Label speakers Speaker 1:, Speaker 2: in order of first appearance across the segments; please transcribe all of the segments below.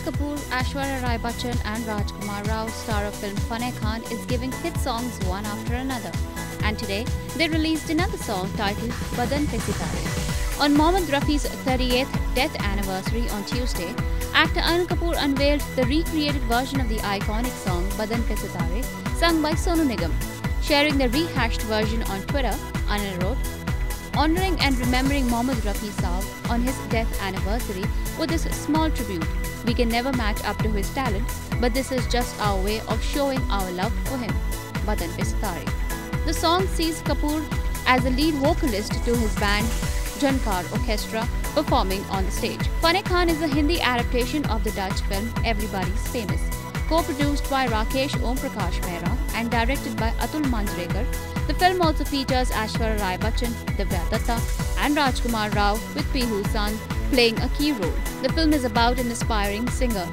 Speaker 1: Kapoor, Aishwarya Rai Bachchan, and Rajkummar Rao, star of film Fanney Khan, is giving hit songs one after another. And today, they released another song titled Badan Pe Sitare. On Mohammad Rafi's 38th death anniversary on Tuesday, actor Anil Kapoor unveiled the recreated version of the iconic song Badan Pe Sitare, sung by Sonu Nigam. Sharing the rehashed version on Twitter, Anil wrote, honoring and remembering Mohammad Rafi Saab on his death anniversary with this small tribute. We can never match up to his talent, but this is just our way of showing our love for him. Badan Pe Sitare. The song sees Kapoor as the lead vocalist to his band Jankar Orchestra performing on the stage. Fanney Khan is a Hindi adaptation of the Dutch film Everybody's Famous, co-produced by Rakesh Om Prakash Mehra and directed by Atul Manjrekar. The film also features Aishwarya Rai Bachchan, Divya Datta and Rajkummar Rao with Pihu Sand playing a key role. The film is about an aspiring singer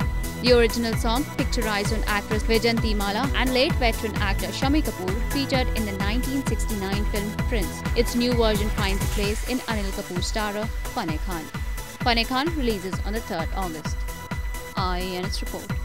Speaker 1: the original song, picturized on actress Vyjayanti Mala and late veteran actor Shammi Kapoor, featured in the 1969 film Prince. Its new version finds a place in Anil Kapoor's starrer Fanney Khan. Fanney Khan releases on the 3rd August. IANS report.